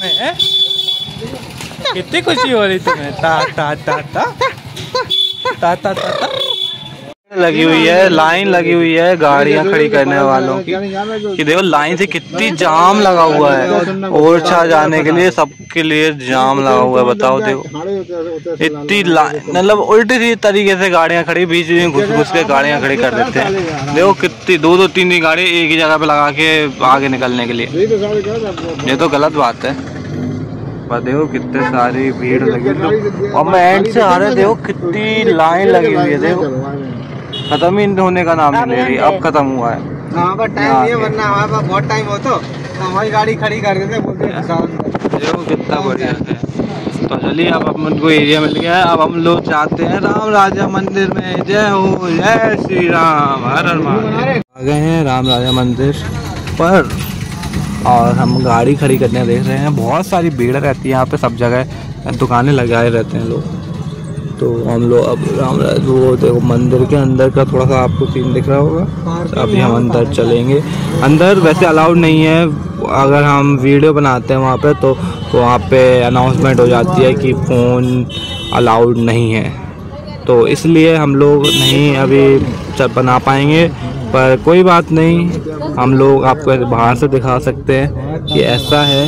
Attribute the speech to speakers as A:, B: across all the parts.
A: में कितनी खुशी हो रही तुम्हें? ता ता ता ता। ता ता ता ता। लगी हुई है लाइन लगी हुई है गाड़ियाँ खड़ी करने वालों की। कि देखो लाइन से कितनी जाम लगा हुआ है। ओरछा जाने के लिए सबके लिए जाम लगा हुआ है बताओ देखो। इतनी लाइन मतलब उल्टी सी तरीके से गाड़ियाँ खड़ी बीच में घुस घुस के गाड़ियाँ खड़ी कर देते हैं। देखो कितनी दो दो तीन तीन गाड़ी एक ही जगह पे लगा के आगे निकलने के लिए। ये तो गलत बात है। पर देखो कितने सारी भीड़ लगी है। और मैं एंड से आ रहा देखो कितनी लाइन लगी हुई है देखो। खत्म ही होने का नाम नहीं ले रही अब खत्म हुआ है।
B: हमारे पास टाइम नहीं है वरना हमारे पास बहुत टाइम हो तो हमारी गाड़ी खड़ी कर देते बोलते
A: देखो कितना बढ़िया है। तो चलिए अब अपन को एरिया मिल गया है। अब हम लोग जाते हैं राम राजा मंदिर में। जय हो जय श्री राम। हर हर महादेव। आ गए हैं राम राजा मंदिर पर। और हम गाड़ी खड़ी करने देख रहे हैं। बहुत सारी भीड़ रहती है यहाँ पे सब जगह दुकानें लगाए रहते हैं लोग। तो हम लोग अब राम वो देखो मंदिर के अंदर का थोड़ा सा आपको सीन दिख रहा होगा। अभी हम अंदर चलेंगे। अंदर वैसे अलाउड नहीं है। अगर हम वीडियो बनाते हैं वहाँ पे तो वहाँ पे अनाउंसमेंट हो जाती है कि फ़ोन अलाउड नहीं है। तो इसलिए हम लोग नहीं अभी बना पाएँगे पर कोई बात नहीं। हम लोग आपको बाहर से दिखा सकते हैं कि ऐसा है।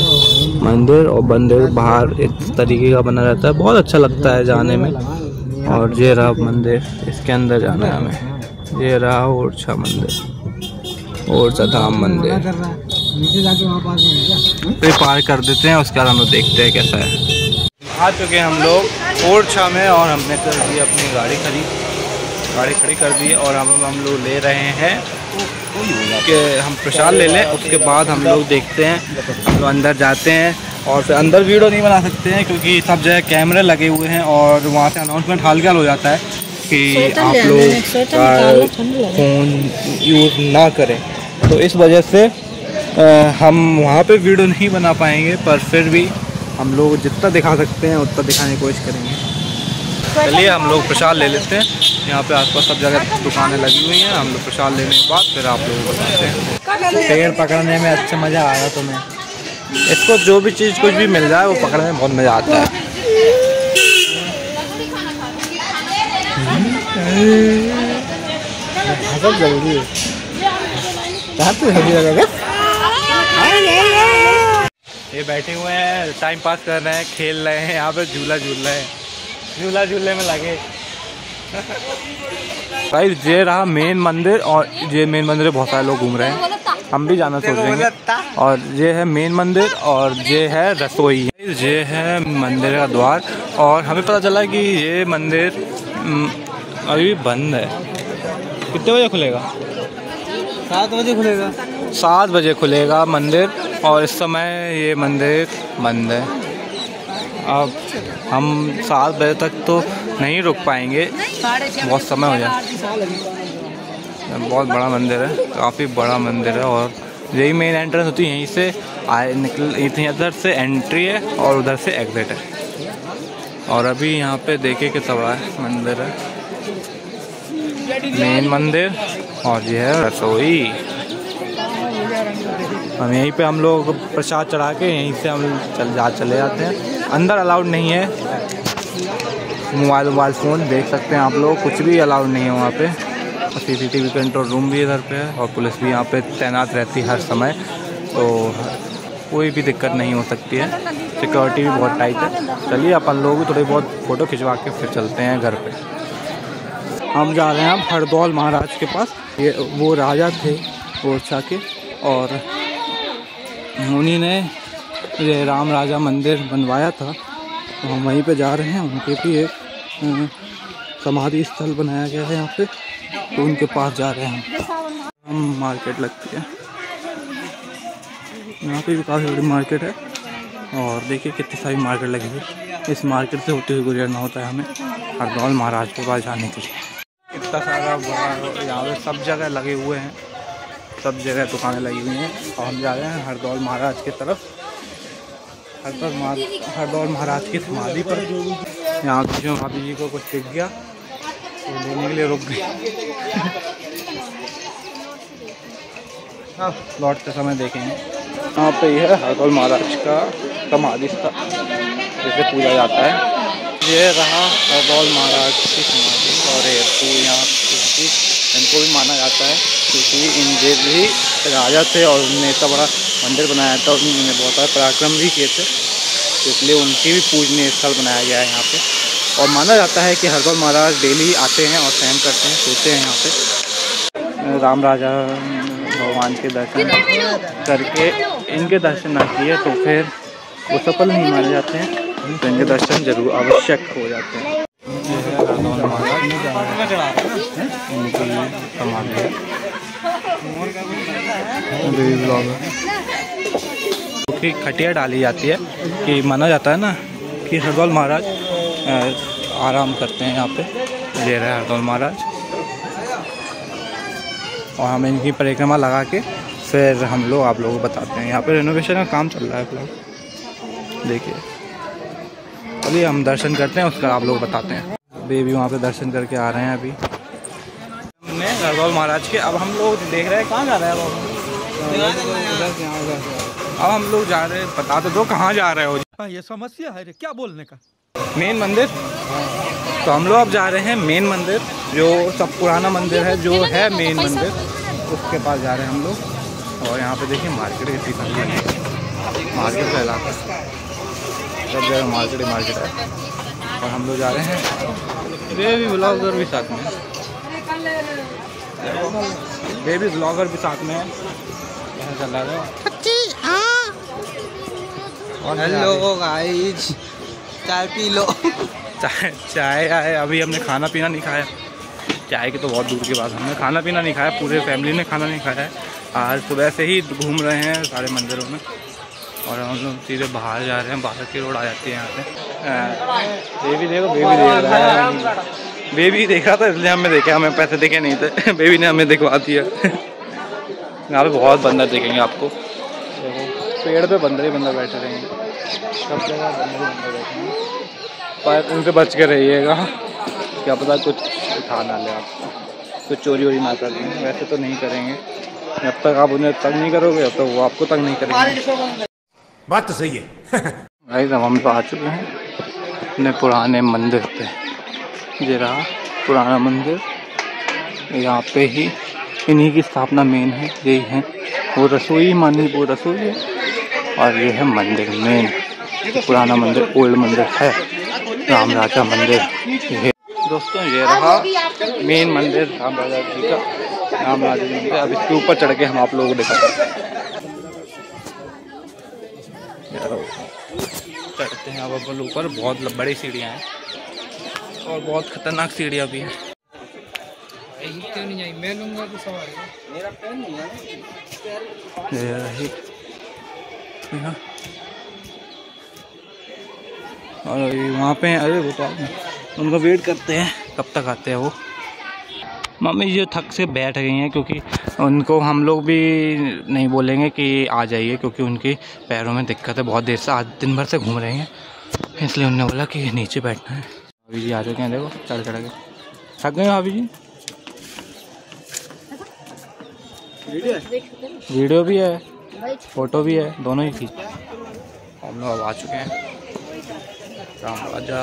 A: मंदिर और मंदिर बाहर इस तरीके का बना रहता है। बहुत अच्छा लगता है जाने में। और ये रहा मंदिर, इसके अंदर जाना है हमें। ये रहा ओरछा मंदिर, ओरछा धाम मंदिर? तो ये पार कर देते हैं, उसके बाद हम लोग देखते हैं कैसा है। आ चुके हैं हम लोग ओरछा में और हमने कर दी अपनी गाड़ी खड़ी गाड़ी खड़ी कर दी और हम हम लोग ले रहे हैं कि हम प्रसाद ले लें। उसके बाद हम लोग देखते हैं लोग अंदर जाते हैं। और फिर अंदर वीडियो नहीं बना सकते हैं क्योंकि सब जगह कैमरे लगे हुए हैं और वहाँ से अनाउंसमेंट हाल हो जाता है कि आप लोग फ़ोन यूज़ ना करें। तो इस वजह से अ, हम वहाँ पे वीडियो नहीं बना पाएँगे पर फिर भी हम लोग जितना दिखा सकते हैं उतना दिखाने की कोशिश करेंगे। चलिए हम लोग प्रसाद ले लेते हैं। यहाँ पे आसपास सब जगह दुकानें लगी हुई हैं। हम लोग प्रसाद लेने के बाद फिर आप लोगों को बताते हैं। पेड़ पकड़ने में अच्छा मज़ा आया तुम्हें। इसको जो भी चीज़ कुछ भी मिल जाए वो पकड़ने में बहुत मज़ा आता है।
B: ज़रूरी है
A: ये बैठे हुए हैं टाइम पास कर रहे हैं खेल रहे हैं यहाँ पे झूला झूल रहे हैं। झूला झूलने में लगे। भाई ये रहा मेन मंदिर और ये मेन मंदिर में बहुत सारे लोग घूम रहे हैं। हम भी जाना सोच रहे हैं और ये है मेन मंदिर और ये है रसोई। ये है मंदिर का द्वार। और हमें पता चला कि ये मंदिर हम्म, अभी बंद है। कितने बजे खुलेगा?
B: सात बजे खुलेगा।
A: सात बजे खुलेगा मंदिर और इस समय ये मंदिर बंद है। अब हम सात बजे तक तो नहीं रुक पाएँगे। बहुत समय हो जाए बहुत बड़ा मंदिर है, काफ़ी बड़ा मंदिर है और यही मेन एंट्रेंस होती है, यहीं से आए, निकल इधर से एंट्री है और उधर से एग्जिट है। और अभी यहाँ पे देखे कि सब है, मंदिर है। मेन मंदिर, और ये है रसोई। हम यहीं पे हम लोग प्रसाद चढ़ा के यहीं से हम चल, जा, चले जाते हैं। अंदर अलाउड नहीं है। मोबाइल मोबाइल फ़ोन देख सकते हैं आप लोग, कुछ भी अलाउड नहीं है वहाँ पे। C C T V control room भी इधर पे है और पुलिस भी यहाँ पे तैनात रहती है हर समय तो कोई भी दिक्कत नहीं हो सकती है। सिक्योरिटी भी बहुत टाइट है। चलिए, अपन लोग थोड़ी बहुत फ़ोटो खिंचवा के फिर चलते हैं घर पे। हम जा रहे हैं अब हरदौल महाराज के पास। ये वो राजा थे ओरछा के, और उन्हीं ने ये राम राजा मंदिर बनवाया था। तो हम वहीं पे जा रहे हैं। उनके भी एक समाधि स्थल बनाया गया है यहाँ पे। तो उनके पास जा रहे हैं। हम मार्केट लगती है। यहाँ पे भी काफ़ी बड़ी मार्केट है। और देखिए कितनी सारी मार्केट लगी हुई। है इस मार्केट से होते हुए गुजरना होता है हमें हरदौल महाराज के पास जाने के लिए। इतना सारा बड़ा यहाँ पे सब जगह लगे हुए हैं। सब जगह दुकानें लगी हुई हैं। और हम जा रहे हैं हरदौल महाराज की तरफ़। हरदौल हरदौल महाराज की समाधि पर। यहाँ में भाभी जी को कुछ दिख गया। लेने के लिए रुक गए। अब लौटते समय देखेंगे। यहाँ पे है हरदौल महाराज का समाधि स्थल जिसे पूजा जाता है। ये रहा हरदौल महाराज की समाधि और ये तो यहाँ क्योंकि इनको भी माना जाता है, क्योंकि इनके भी राजा थे और उनने इतना बड़ा मंदिर बनाया था, उन्होंने बहुत सारे पराक्रम भी किए थे तो इसलिए उनकी भी पूजनीय स्थल बनाया गया है यहाँ पे। और माना जाता है कि हरदौल महाराज डेली आते हैं और सहन करते हैं, सोते हैं यहाँ पे। राम राजा भगवान के दर्शन करके इनके दर्शन ना किए तो फिर वो सफल नहीं माने जाते हैं तो इनके दर्शन ज़रूर आवश्यक हो जाते हैं। खटिया डाली जाती है कि माना जाता है ना कि हरदौल महाराज आराम करते हैं यहाँ पे। ये रहे हरदौल महाराज। और हम इनकी परिक्रमा लगा के फिर हम लोग आप लोगों को बताते हैं। यहाँ पे रेनोवेशन का काम चल रहा है फ़िलहाल। देखिए। चलिए हम दर्शन करते हैं, उसका आप लोग बताते हैं। बेबी वहाँ पे दर्शन करके आ रहे हैं अभी। हमने हरदौल महाराज के अब हम लोग देख रहे हैं, कहाँ जा रहे हैं अब हम लोग? जा रहे हैं, बता तो दो कहाँ जा रहे हो?
C: हाँ ये समस्या है क्या बोलने का?
A: मेन मंदिर? तो हम लोग अब जा रहे हैं मेन मंदिर जो सब पुराना मंदिर है जो है मेन मंदिर। उसके पास जा रहे हैं हम लोग। और यहाँ पे देखिए मार्केट कितनी बनी है। मार्केट का इलाका। सब जगह मार्केट ही मार्केट है। और हम लोग जा रहे हैं बेबी ब्लॉगर भी साथ में। बेबी ब्लॉगर भी साथ में। है चल रहा है। और
B: हेलो गाइस चाय पी लो।
A: चाय चाय आए, अभी हमने खाना पीना नहीं खाया। चाय की तो बहुत दूर की है। हमने खाना पीना नहीं खाया, पूरे फैमिली ने खाना नहीं खाया। है आज सुबह से ही घूम रहे हैं सारे मंदिरों में। और हम लोग सीधे बाहर जा रहे हैं, बाहर की रोड आ जाती है यहाँ पे बेबी देखो बेबी देख रहा है। बेबी देख रहा था इसलिए हमें देखे, हमें पैसे देखे नहीं थे। बेबी ने हमें दिखवा दिया। यहाँ पे बहुत बंदर देखेंगे आपको। पेड़ पे बंदर ही बंदर बैठे रहेंगे। सब जगह पर उनसे बच के रहिएगा। क्या पता कुछ उठा ना ले आप। कुछ चोरी वोरी ना कर दें वैसे तो नहीं करेंगे। जब तक आप उन्हें तंग नहीं करोगे तक वो आपको तंग नहीं करेंगे।
C: बात तो सही है।
A: भाई अब हम तो आ चुके हैं अपने पुराने मंदिर पे। ये रहा पुराना मंदिर। यहाँ पे ही इन्हीं की स्थापना मेन है। यही है। वो रसोई मानी वो रसोई है। और ये है मंदिर मेन पुराना मंदिर ओल्ड मंदिर है राम राजा मंदिर ये दोस्तों ये रहा मेन मंदिर राम राजा जी का राम राजा जी मंदिर अब इसके ऊपर चढ़ के हम आप लोगों को दिखाते चढ़ते हैं अब अपन ऊपर। बहुत बड़ी सीढ़ियाँ हैं और बहुत खतरनाक सीढ़ियाँ भी हैं। ये रही यहाँ और ये वहाँ पे हैं, अरे वो तो आए। उनका वेट करते हैं। कब तक आते हैं वो? मम्मी जो थक से बैठ गई हैं क्योंकि उनको हम लोग भी नहीं बोलेंगे कि आ जाइए क्योंकि उनके पैरों में दिक्कत है। बहुत देर से आज दिन भर से घूम रहे हैं। इसलिए उन्होंने बोला कि नीचे बैठना है। भाभी जी आ चुके हैं। देखो, चढ़ चढ़ के। थक गए भाभी जी? वीडियो भी है? फ़ोटो भी है? दोनों ही खींच। हम लोग अब आ चुके हैं। राम राजा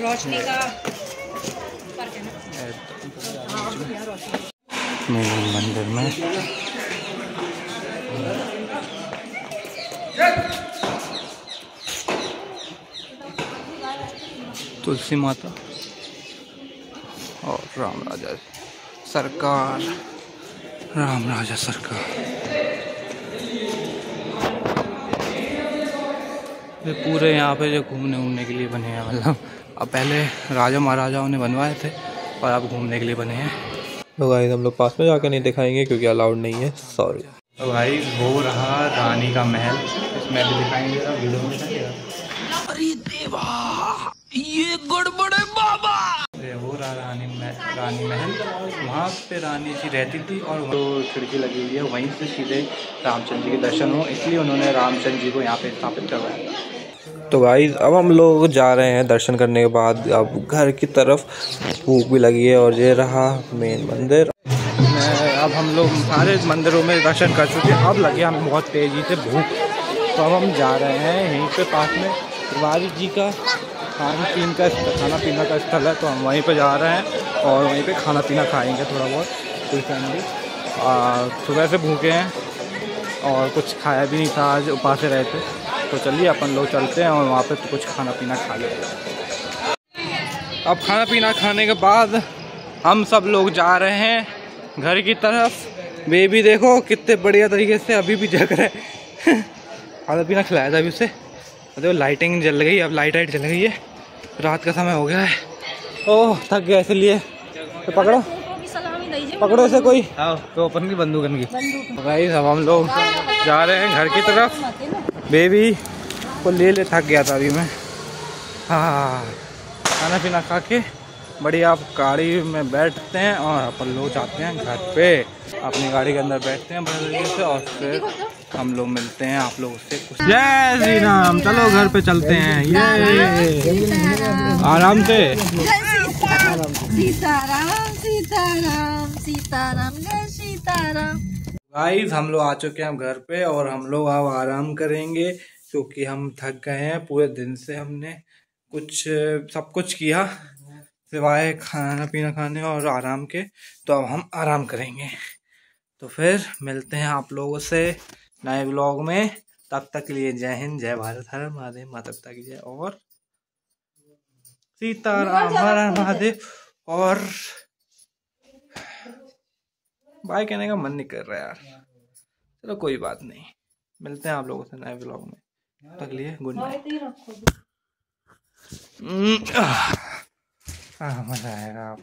D: रोशनी का
A: मंदिर में। तुलसी माता और राम राजा सरकार। राम राजा सरकार। ये पूरे यहाँ पे जो घूमने घूमने के लिए बने हैं मतलब अब पहले राजा महाराजाओं ने बनवाए थे और अब घूमने के लिए बने हैं।
E: तो गाइस हम लोग पास में जाकर नहीं दिखाएँगे क्योंकि अलाउड नहीं है सॉरी
A: तो भाई वो रहा रानी का महल। इसमें भी दिखाएँगे वीडियो में। अरे देवा ये गड़बड़ है बाबा वो रहा रानी मह, रानी महल। वहाँ पे रानी जी रहती थी और वो खिड़की लगी हुई है वहीं से सीधे रामचंद्र जी के दर्शन हो। इसलिए उन्होंने रामचंद्र जी को यहाँ पे स्थापित करवाया। था
E: तो गाइस अब हम लोग जा रहे हैं दर्शन करने के बाद। अब घर की तरफ़ भूख भी लगी है और ये रहा मेन मंदिर।
A: अब हम लोग सारे मंदिरों में दर्शन कर चुके हैं। अब लगे हम बहुत तेज़ी से भूख। तो अब हम जा रहे हैं यहीं पे पास में तिवारी जी का खान पीन का खाना पीना का स्थल है। तो हम वहीं पे जा रहे हैं और वहीं पे खाना पीना खाएँगे थोड़ा बहुत। पूरी फैमिली सुबह से भूखे हैं और कुछ खाया भी नहीं था, आज उपासे रहे थे। तो चलिए, अपन लोग चलते हैं और वहाँ पे कुछ खाना पीना खा लेते हैं। अब खाना पीना खाने के बाद हम सब लोग जा रहे हैं घर की तरफ़। बेबी देखो कितने बढ़िया तरीके से अभी भी जग रहे खाना पीना खिलाया था अभी उसे। देखो लाइटिंग जल गई, अब लाइट वाइट जल गई है। रात का समय हो गया है। ओह, थक गया इसलिए। तो पकड़ो। पकड़ो इसे कोई। तो अपन की बंदूक की भाई अब हम लोग जा रहे हैं घर की तरफ़। बेबी को ले ले थक गया था अभी मैं। हाँ खाना पीना खा के बढ़िया आप गाड़ी में बैठते हैं और अपन लोग जाते हैं घर पे। अपनी गाड़ी के अंदर बैठते हैं बड़े तरीके से और फिर हम लोग मिलते हैं आप लोग उससे कुछ जय श्री राम चलो घर पे चलते हैं। ये आराम से।
D: सीताराम सीताराम सीताराम जय सीताराम।
A: गाइस हम लोग आ चुके हैं घर पे और हम लोग अब आराम करेंगे क्योंकि हम थक गए हैं। पूरे दिन से हमने कुछ सब कुछ किया सिवाय खाना पीना खाने और आराम के। तो अब हम आराम करेंगे। तो फिर मिलते हैं आप लोगों से नए ब्लॉग में। तब तक के लिए जय हिंद जय भारत हर महादेव माता पिता की जय। और सीताराम हर हर महादेव। और बाय कहने का मन नहीं कर रहा यार। चलो कोई बात नहीं। मिलते हैं आप लोगों से नए ब्लॉग में। तक लिए गुड नाइट मज़ा आएगा आप